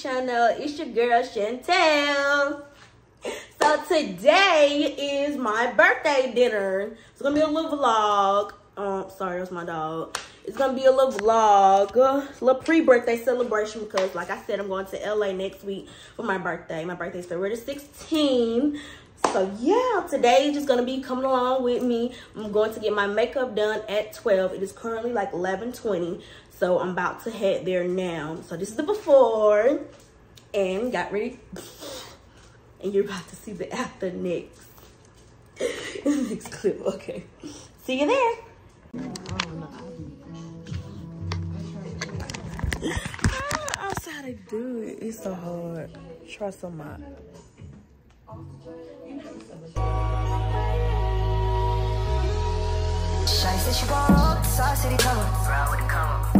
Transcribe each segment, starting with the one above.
channel. It's your girl Chantel. So today is my birthday dinner. It's gonna be a little vlog. Um, sorry, that's my dog. It's gonna be a little vlog, a little pre-birthday celebration because, like I said, I'm going to LA next week for my birthday. My birthday is February 16. So yeah, today is just gonna be coming along with me. I'm going to get my makeup done at 12. It is currently like 11:20, so I'm about to head there now. So this is the before, and got ready, and you're about to see the after next. next clip. Okay, see you there. I don't know how to do it. It's so hard. Shawty said she gon' roll with the Sauce City come up.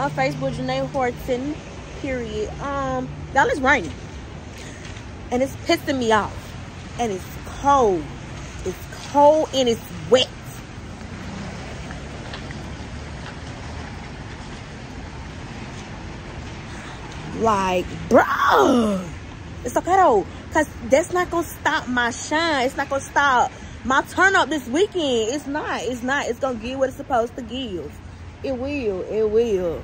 on Facebook. Janae Horton. Period. Um, y'all it's raining, and it's pissing me off, and it's cold. It's cold and it's wet. Like, bro, it's okay though, cause that's not gonna stop my shine. It's not gonna stop my turn up this weekend. It's not. It's not. It's gonna give what it's supposed to give. It will. It will.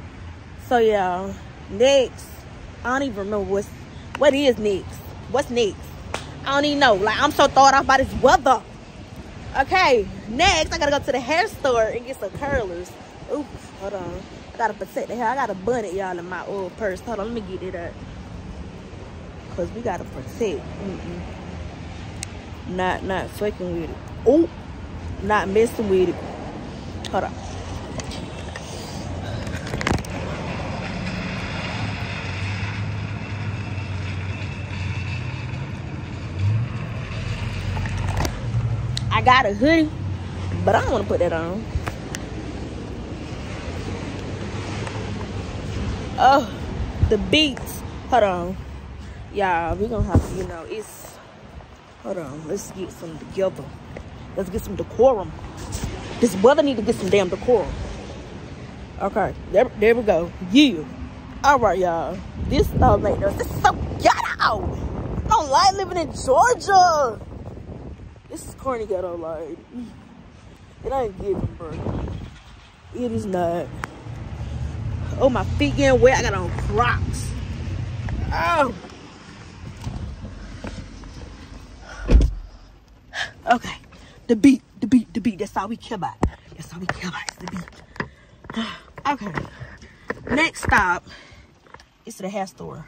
So yeah. Next, I don't even remember what's what is next. What's next? I don't even know. Like I'm so thought off by this weather. Okay, next I gotta go to the hair store and get some curlers. Oops, hold on. I gotta protect the hair. I got a bunny, y'all, in my old purse. Hold on, let me get it up. Cause we gotta protect. Mm-mm. Not not fucking with it. Oh, not messing with it. Hold on. Got a hoodie, but I don't want to put that on. Oh, the beats. Hold on. Y'all, we gonna have to, you know, it's hold on, let's get some together. Let's get some decorum. This weather need to get some damn decorum. Okay, there, there we go. Yeah. All right, y'all. This uh, make no. This is so ghetto. I don't like living in Georgia. This is corny ghetto like. It ain't giving, bro. It is not. Oh, my feet getting wet. I got on Crocs. Oh. Okay. The beat, the beat, the beat. That's all we care about. That's all we care about is the beat. Okay. Next stop is the hair store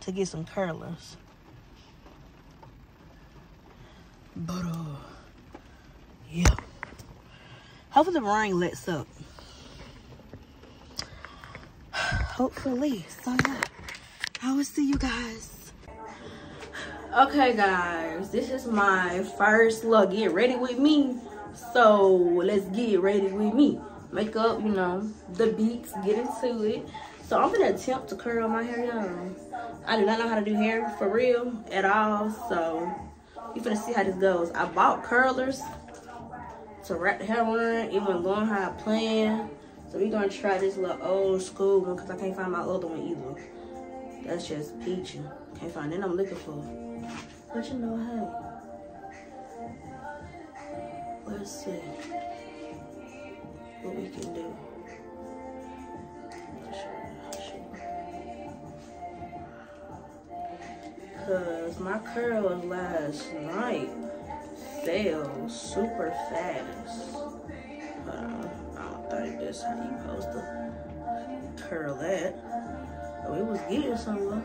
to get some curlers. But uh yeah. Hopefully the rain lets up. Hopefully. So yeah. I will see you guys. Okay guys, this is my first look. Get ready with me. So let's get ready with me. Makeup, you know, the beats, get into it. So I'm gonna attempt to curl my hair, y'all. I do not know how to do hair for real at all. So you finna see how this goes. I bought curlers to wrap the hair on. It wasn't going how I planned. So we gonna try this little old school one because I can't find my other one either. That's just peachy. Can't find it I'm looking for. But you know, hey. Let's see what we can do. Cause my curls last night fell super fast. But uh, I don't think that's how you supposed to curl that. Oh, it was getting somewhere.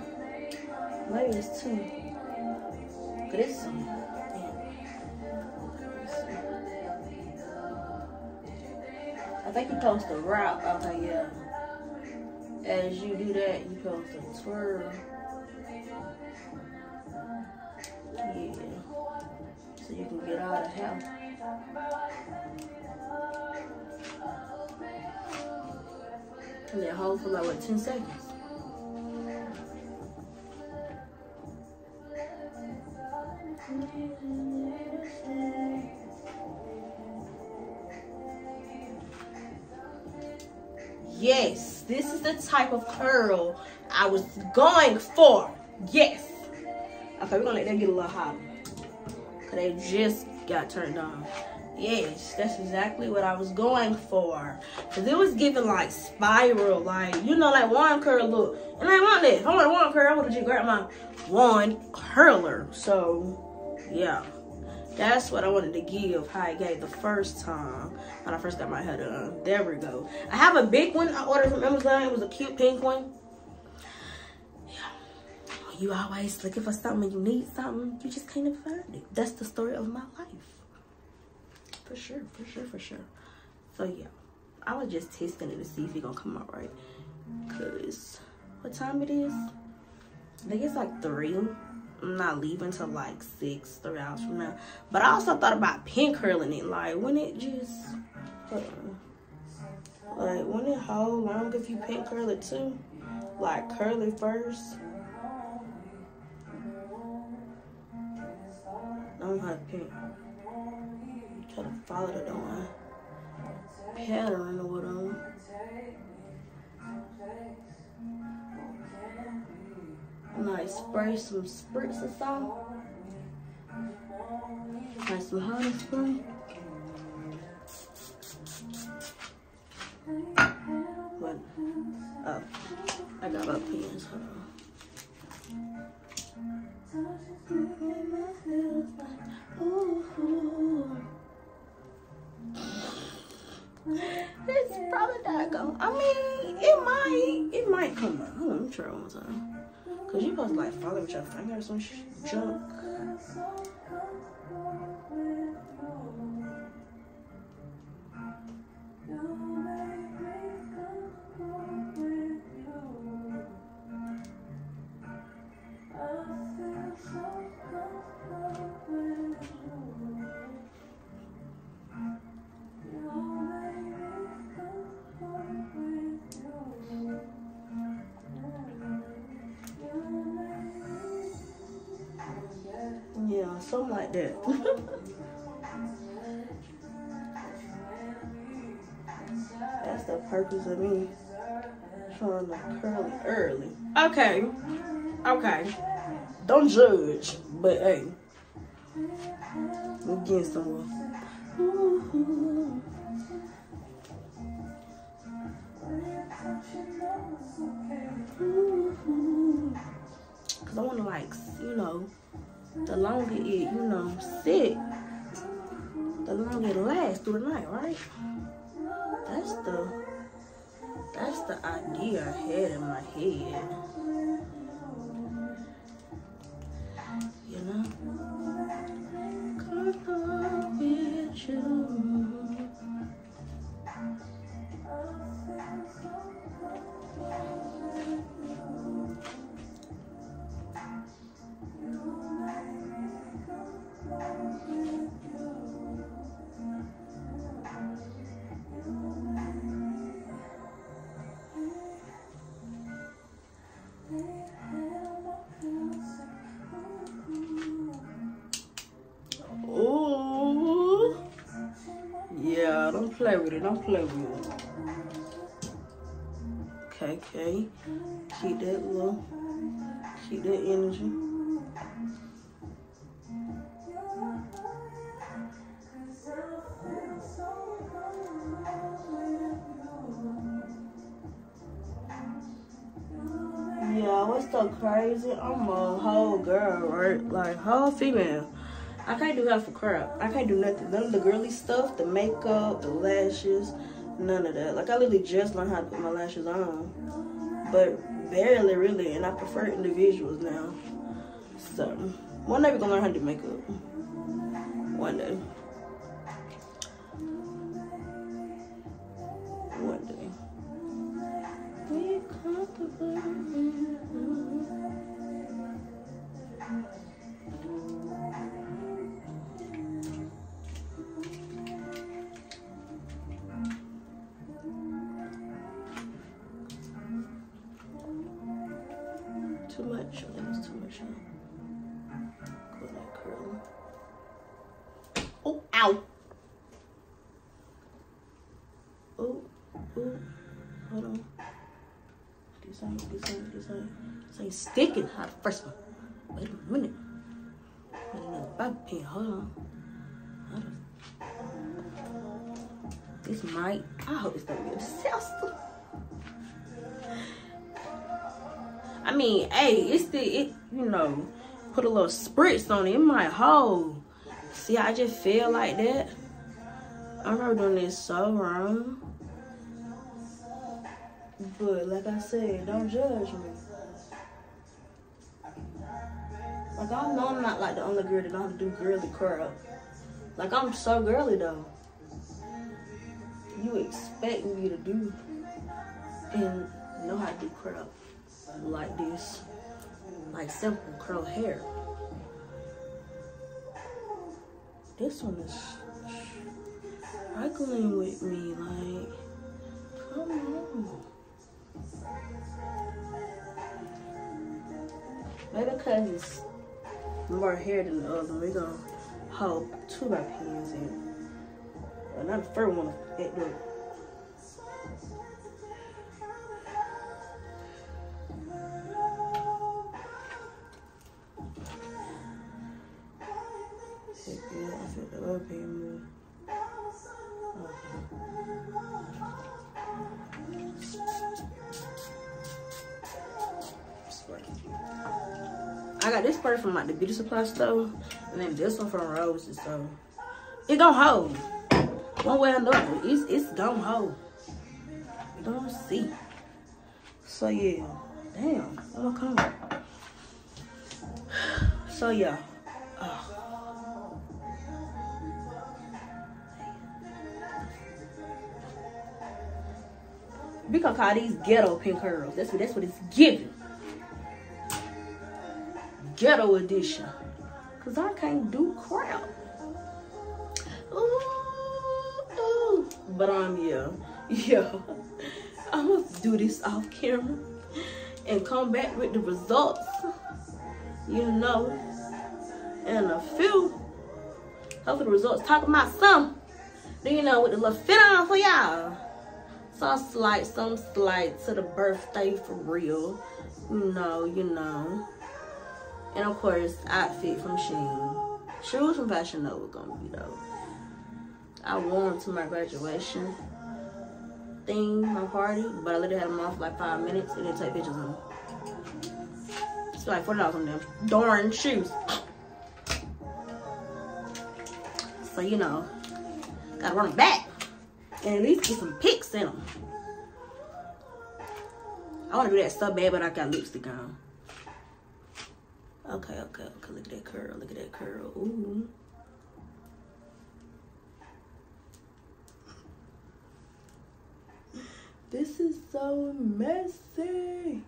Maybe it's two. But it's some. I think you're supposed to wrap. Okay, yeah. as you do that, you go to twirl. Hair. And then hold for like what, 10 seconds. Yes, this is the type of curl I was going for. Yes. Okay, we're gonna let that get a little hot. Cause they just got turned on. Yes, that's exactly what I was going for. Cause it was giving like spiral, like you know, like one curl look. And I want that. I want one curl, I would have just grabbed my one curler. So yeah. That's what I wanted to give how I gave the first time when I first got my hair done. There we go. I have a big one I ordered from Amazon. It was a cute pink one. You always looking for something, you need something, you just can't find it. That's the story of my life. For sure, for sure, for sure. So yeah, I was just testing it to see if it gonna come out right. Cause what time it is? I think it's like three. I'm not leaving till like six, three hours from now. But I also thought about pin curling it. Like, when it just, like, when it hold long if you pin curl it too? Like, curl it first. I don't have pin. Try to follow the line. Pattern or whatever. Nice spray some spritz of salt. Nice some honey spray. What? Oh, I got my pins. Hold on. It's probably not going. I mean, it might. It might come out. Hold on, let me try one more time. Cause you supposed to like follow with your finger or some junk. Something like that. That's the purpose of me trying to curl it early. Okay. Okay. Don't judge, but hey. We're getting somewhere. Longer you know, sit, the longer it lasts through the night, right? That's the that's the idea I had in my head. Okay, okay. Keep that low. Keep that energy. Yeah, what's so crazy? I'm a whole girl, right? Like whole female. I can't do half for crap. I can't do nothing. None of the girly stuff, the makeup, the lashes, none of that. Like I literally just learned how to put my lashes on, but barely really, and I prefer individuals now. So one day we're gonna learn how to do makeup. One day. One day. Come sticking. How the first one? Wait a minute. Wait a minute. Bobby pin. Hold on. Hold on. This might. I hope it's gonna be disaster. I mean, hey, it's the it. You know, put a little spritz on it. It might hold. See, I just feel like that. I'm probably doing this so wrong. But like I said, don't judge me. Like I know I'm not like the only girl that don't do girly curl. Like I'm so girly though. You expect me to do and know how to do curl like this. Like simple curl hair. This one is struggling with me. Like, come on. Maybe because it's more hair than the other, we're gonna hold two of our pins in. But not the first one at the I feel the other pin got this spray from like the beauty supply store, and then this one from Roses. So it gonna hold. One way or another, it's it's gonna hold. Gonna see. So yeah, damn, I'ma come. So yeah. We gonna call these ghetto pink curls. That's what that's what it's giving. Ghetto edition. Cause I can't do crap. Ooh, ooh. But I'm yeah. Yeah. I'm gonna do this off camera and come back with the results. You know. And a few. Hopefully the results talk about some. Then you know with the little fit on for y'all. Some slight, some slight to the birthday for real. You know, you know. And of course, outfit from Shein. Shoes from Fashion Nova gonna be though. I wore them to my graduation thing, my party, but I literally had them on for like five minutes and didn't take pictures of them. It's like forty dollars on them darn shoes. So you know, gotta run them back and at least get some pics in them. I want to do that so bad, but I got lipstick on. Okay, okay, okay. Look at that curl. Look at that curl. Ooh. This is so messy.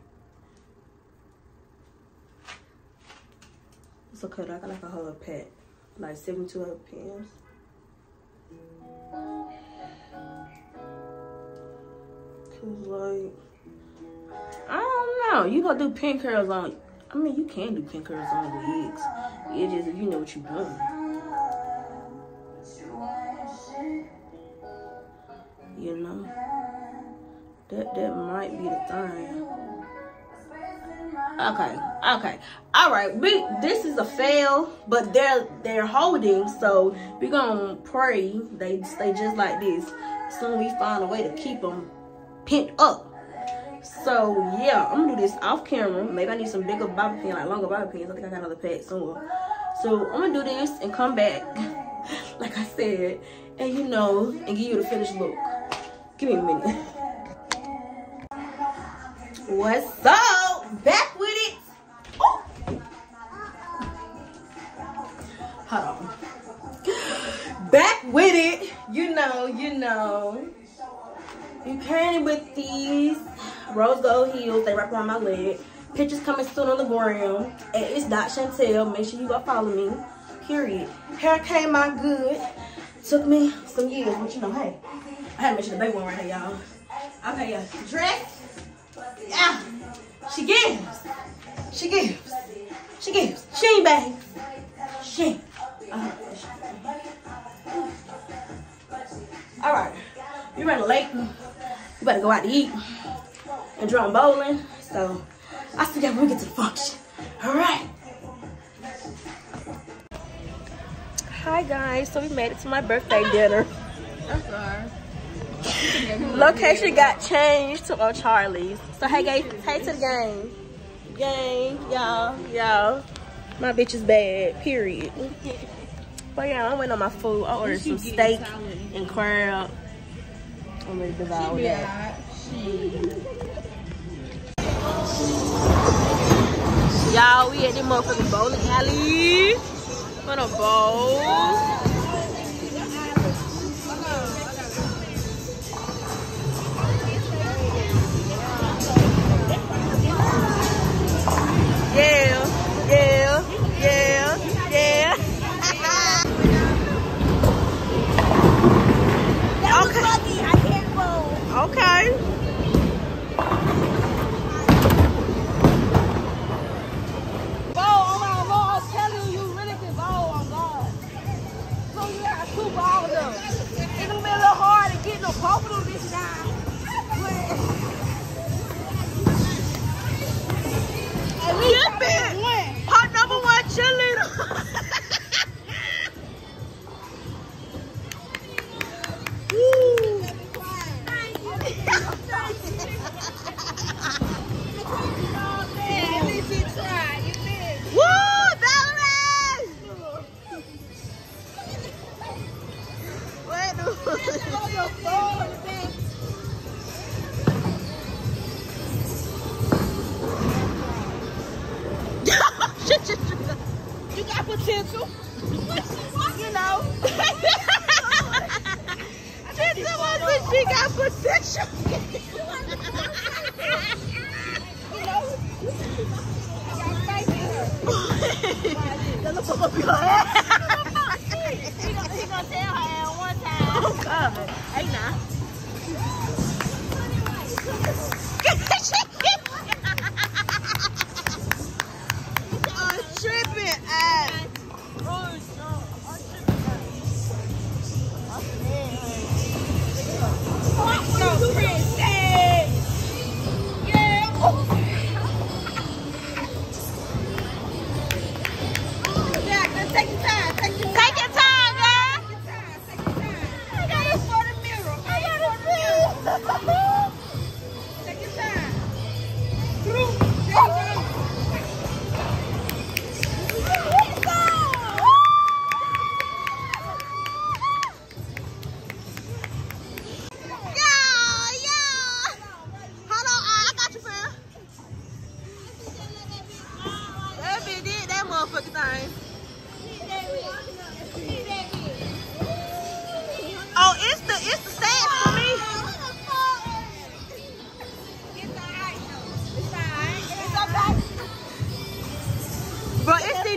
It's okay. I got like a whole pet, like 72 other pins. Cause like, I don't know. You gonna do pin curls on? I mean, you can do pin curls on wigs. It just if you know what you're doing. You know, that that might be the thing. Okay, okay, all right. We this is a fail, but they're they're holding, so we're gonna pray they stay just like this. Soon we find a way to keep them pent up. So yeah, I'm gonna do this off camera. Maybe I need some bigger bobby pin, like longer bobby pins. I think I got another pack somewhere. So I'm gonna do this and come back, like I said, and you know, and give you the finished look. Give me a minute. What's up? Back with it. Oh. Hold on. Back with it. You know, you know. You came with these rose gold heels. They wrap around my leg. Pictures coming soon on the ground. And it's Dot Chantel. Make sure you go follow me. Period. Hair came out good. Took me some years, but you know, hey, I had to make sure the baby one right here, y'all. Okay, yeah. Dress. Yeah. She gives. She gives. She gives. She ain't bad. She ain't. Uh, all right. You running late. You better go out to eat and drum bowling. So I still got when we get to the function. All right. Hi guys. So we made it to my birthday dinner. I'm sorry. Location got changed to O'Charley's. So hey guys, hey to the gang. Gang, y'all, y'all. My bitch is bad, period. But yeah, I went on my food. I ordered some steak and crab. I'm ready to devour that. Y'all, we at the motherfucking bowling alley. For the bowl. Potential. you know. Someone said she got potential. You know. I got faith her.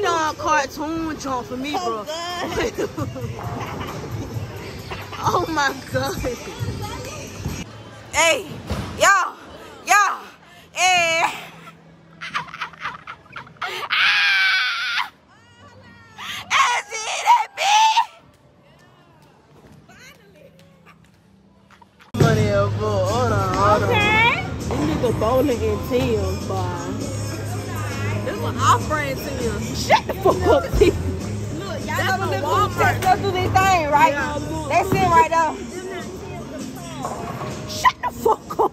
Bro, it's the uh, cartoon jump for me, bro. oh my god. Hey, yo, yo, hey. Is it a bee? Money up. Hold on, hold Okay. on. This nigga bowling in boy. Was off-brand to you. Shut the fuck up, T. Look, y'all go to Walmart. Let's do this thing, right? Yeah, look. That's it right there. Shut the fuck up.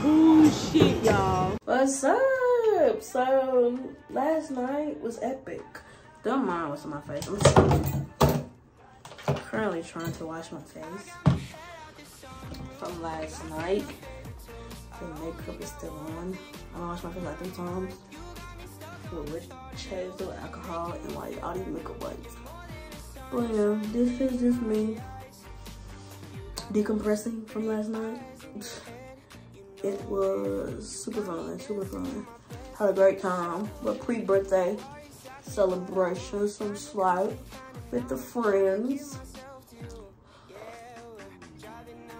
Oh shit, y'all. What's up? So last night was epic. Don't mind what's on my face. I'm currently trying to wash my face from last night. The makeup is still on. I wash my face like three times with rich of alcohol and like all these makeup wipes. But yeah, this is just me. decompressing from last night. It was super fun, super fun. Had a great time. But pre-birthday celebration, some slight with the friends.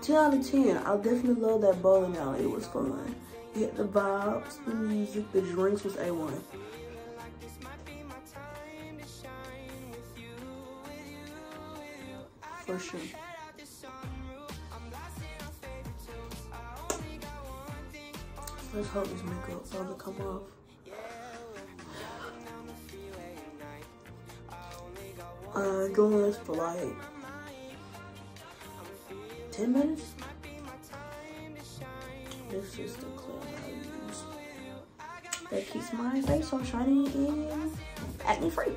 10 out of 10. I definitely love that bowling alley. It was fun. You hit the vibes, the music, the drinks was A1. For sure. Let's hope this makeup doesn't come off. Uh, doing this for like 10 minutes. This is the cleanser I use. That keeps my face all shiny and acne free.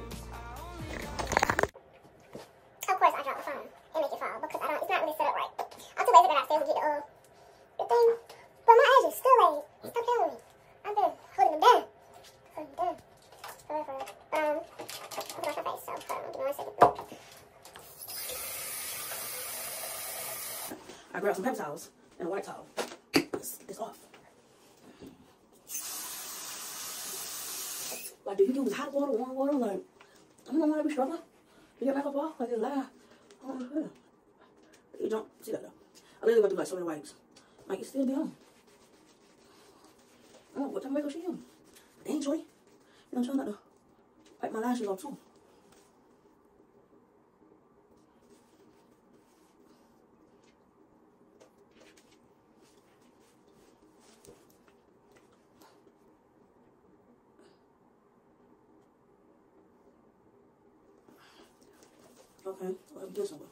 Of course, I drop the phone and make it fall because I don't. It's not really set up right. I'm too lazy to go downstairs and get the uh the thing. But my edges still lazy. Stop telling me. I've been holding them down. Holding them down. For real, for real. Um, I'm gonna wash my face. So hold on, give me one second. I grabbed some paper towels and a white towel. This, this off. Like, do you use hot water, warm water? Like, I don't know why I be struggling. You get makeup off, like it's. I don't. You don't see that though. I literally went through like so many wipes. Like, it still be on. I don't know what type of makeup she they ain't Joy. You know, I'm trying not to wipe my lashes off too. Okay, let me do something.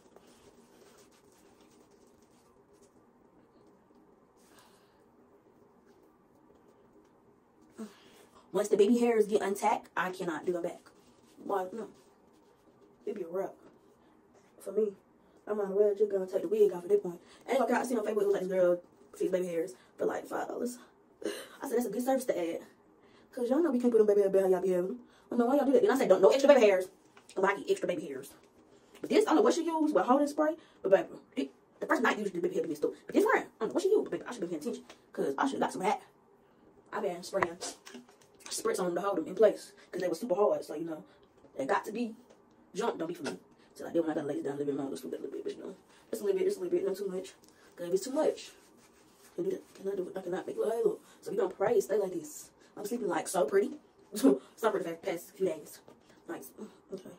Once the baby hairs get untacked, I cannot do them back. Why? No. It'd be a wrap. For me, I might as well just gonna take the wig off at that point. And like I seen on Facebook, it was like this girl fix baby hairs for like five dollars. I said that's a good service to add. Cause y'all know we can't put them baby hair back y'all be having. I know why y'all do that. Then I said don't no extra baby hairs. I'm I get extra baby hairs. But this, I don't know what she used with holding spray. But baby, the first night usually the baby hair be messed up. But this friend, I don't know what she used. But baby, I should be paying attention. Cause I should have got some hat. I've been spraying spritz on them to hold them in place. Cause they were super hard. So, you know, they got to be jumped. Don't be for me. So I did when I got laid down a little bit more. That a little bit, but you know. Just a little bit, just a little bit, not too much. Cause if it's too much, I do that. Can I do it? I cannot make it. So we gonna pray, stay like this. I'm sleeping like so pretty. so for the past few days. Nice. Okay.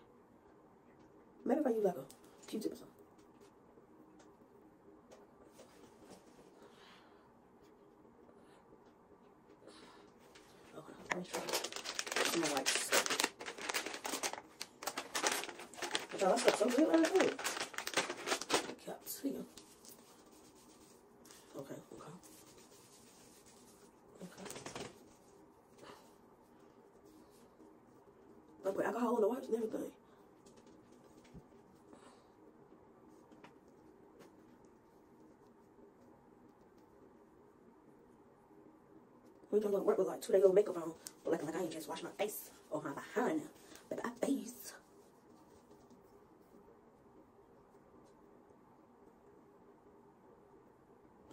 Maybe if I use like a Q-tip or something. Okay, let me. But y'all, that stuff's so good last night. Caps here. Okay, okay. Okay. I put alcohol in the wipes and everything. We can go to work with like two day old makeup on, but like, like I ain't just wash my face or my behind, but my face.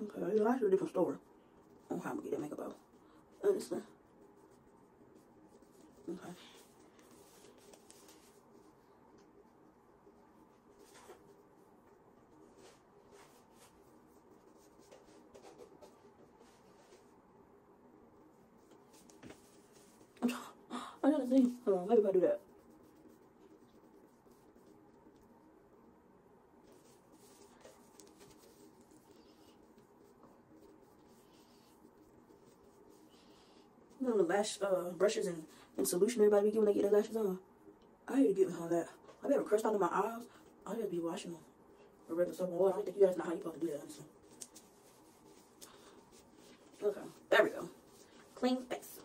Okay, that's a different story on how I'm gonna get that makeup out. Honestly. Okay. I'm trying, I gotta see. Hold on, maybe if I do that. You know the lash uh, brushes and, and solution everybody be getting when they get their lashes on. I hate to get all that. I be having crust under my eyes. I gotta be washing them with regular soap and water. I don't think you guys know how you're supposed to do that. Honestly. Okay, there we go. Clean face.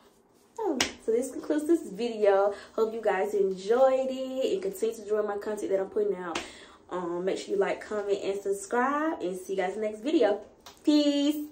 Oh, so this concludes this video. Hope you guys enjoyed it and continue to enjoy my content that I'm putting out. Um, make sure you like, comment, and subscribe. And see you guys next video. Peace.